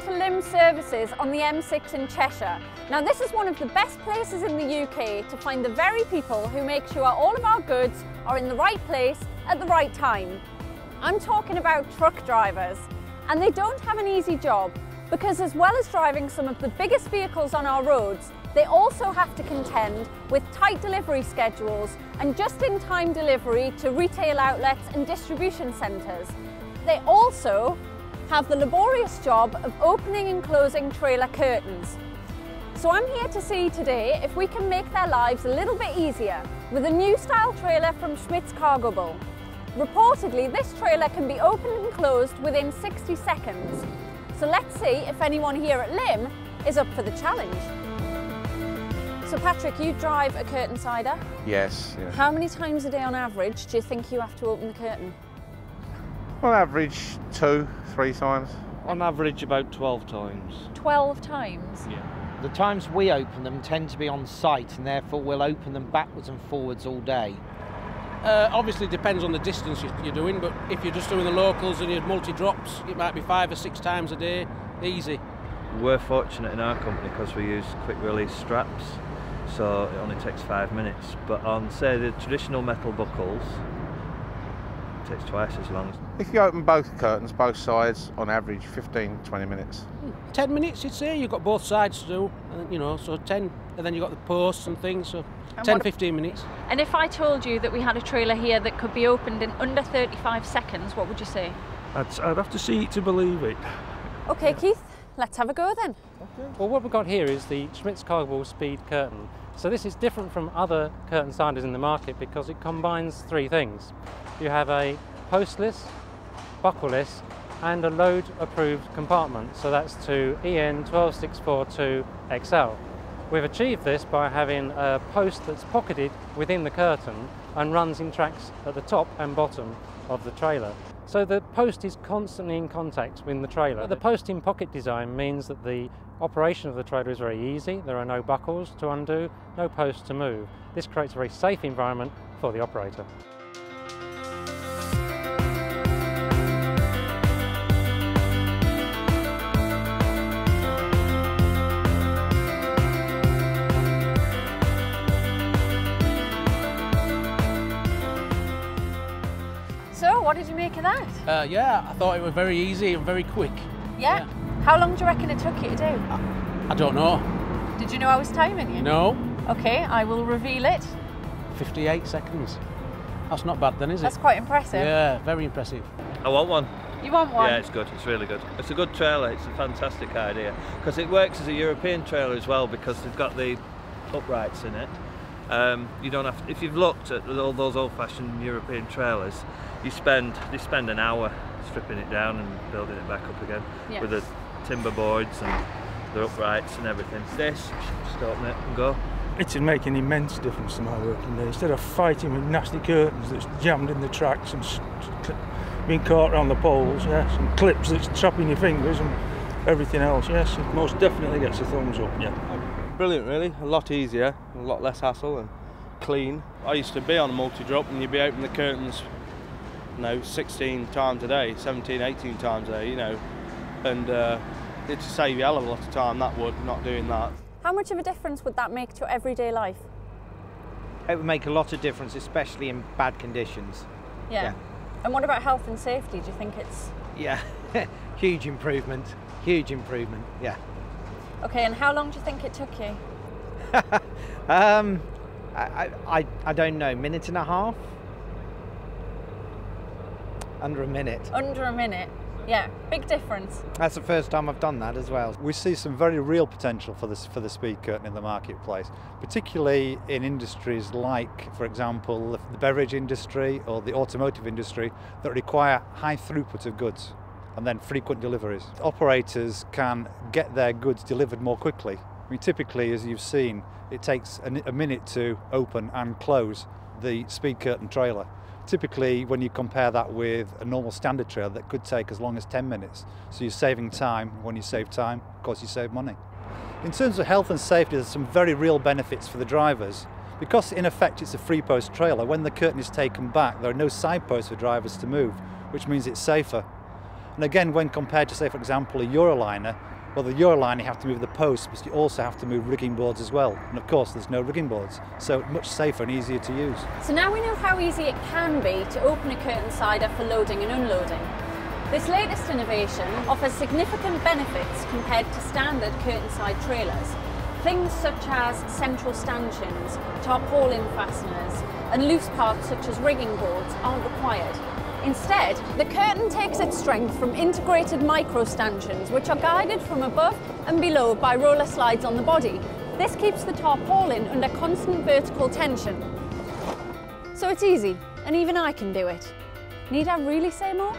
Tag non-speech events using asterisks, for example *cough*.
to Lymm Services on the M6 in Cheshire. Now this is one of the best places in the UK to find the very people who make sure all of our goods are in the right place at the right time. I'm talking about truck drivers and they don't have an easy job because as well as driving some of the biggest vehicles on our roads, they also have to contend with tight delivery schedules and just-in-time delivery to retail outlets and distribution centres. They also have the laborious job of opening and closing trailer curtains. So I'm here to see today if we can make their lives a little bit easier with a new style trailer from Schmitz Cargobull. Reportedly, this trailer can be opened and closed within 60 seconds. So let's see if anyone here at Lymm is up for the challenge. So Patrick, you drive a curtain sider. Yes. Yeah. How many times a day on average do you think you have to open the curtain? On average, two, three times. On average, about 12 times. 12 times? Yeah. The times we open them tend to be on site and therefore we'll open them backwards and forwards all day. Uh, obviously depends on the distance you're doing, but if you're just doing the locals and you're multi-drops, it might be five or six times a day, easy. We're fortunate in our company because we use quick release straps, so it only takes five minutes. But on, say, the traditional metal buckles, it takes twice as long. If you open both curtains, both sides, on average 15, 20 minutes. 10 minutes, you'd say, you've got both sides to do, and, you know, so 10, and then you've got the posts and things, so And 10, 15 minutes. And if I told you that we had a trailer here that could be opened in under 35 seconds, what would you say? I'd, I'd have to see it to believe it. Okay, Keith, let's have a go then. Okay. Well, what we've got here is the Schmitz Cargobull Speed Curtain. So this is different from other curtain siders in the market because it combines three things. You have a postless, buckleless, and a load-approved compartment. So that's to E EN 12642 XL. We've achieved this by having a post that's pocketed within the curtain and runs in tracks at the top and bottom of the trailer. So the post is constantly in contact with the trailer. The post in pocket design means that the operation of the trailer is very easy. There are no buckles to undo, no posts to move. This creates a very safe environment for the operator. Did you make of that? Uh, yeah, I thought it was very easy and very quick. Yeah? How long do you reckon it took you to do? I don't know. Did you know I was timing you? No, Okay, I will reveal it. 58 seconds. That's not bad then, is it? That's quite impressive. Yeah, very impressive. I want one. You want one? Yeah, it's good. It's really good. It's a good trailer. It's a fantastic idea because it works as a European trailer as well because they've got the uprights in it. Um, you don't have. to, if you've looked at all those old-fashioned European trailers, you spend they spend an hour stripping it down and building it back up again Yes. with the timber boards and the uprights and everything. This, just open it and go. It'd make an immense difference to my working day. Instead of fighting with nasty curtains that's jammed in the tracks and being caught around the poles, yes, and clips that's chopping your fingers and everything else, yes, it most definitely gets a thumbs up, yeah. Brilliant, really. A lot easier, a lot less hassle and clean. I used to be on a multi-drop and you'd be opening the curtains, you know, 16 times a day, 17, 18 times a day, you know, and uh, it'd save you a hell of a lot of time, that would, not doing that. How much of a difference would that make to your everyday life? It would make a lot of difference, especially in bad conditions. Yeah. Yeah. And what about health and safety? Do you think it's Yeah, *laughs* huge improvement, huge improvement, yeah. Okay? And how long do you think it took you? *laughs* Um, I, I, I- I don't know, minute and a half? Under a minute. Under a minute. Yeah, big difference. That's the first time I've done that as well. We see some very real potential for this for the speed curtain in the marketplace, particularly in industries like, for example, the- the beverage industry or the automotive industry that require high throughput of goods and then frequent deliveries. Operators can get their goods delivered more quickly. I mean, typically, as you've seen, it takes a, minute to open and close the speed curtain trailer. Typically, when you compare that with a normal standard trailer, that could take as long as 10 minutes. So you're saving time. When you save time, of course, you save money. In terms of health and safety, there's some very real benefits for the drivers. Because in effect it's a free post trailer, when the curtain is taken back, there are no side posts for drivers to move, which means it's safer. And again, when compared to, say, for example, a Euroliner, well, the Euroliner you have to move the posts, but you also have to move rigging boards as well. And of course, there's no rigging boards, so much safer and easier to use. So now we know how easy it can be to open a curtain sider for loading and unloading. This latest innovation offers significant benefits compared to standard curtain side trailers. Things such as central stanchions, tarpaulin fasteners, and loose parts such as rigging boards aren't required. Instead, the curtain takes its strength from integrated micro stanchions, which are guided from above and below by roller slides on the body. This keeps the tarpaulin under constant vertical tension. So it's easy, and even I can do it. Need I really say more?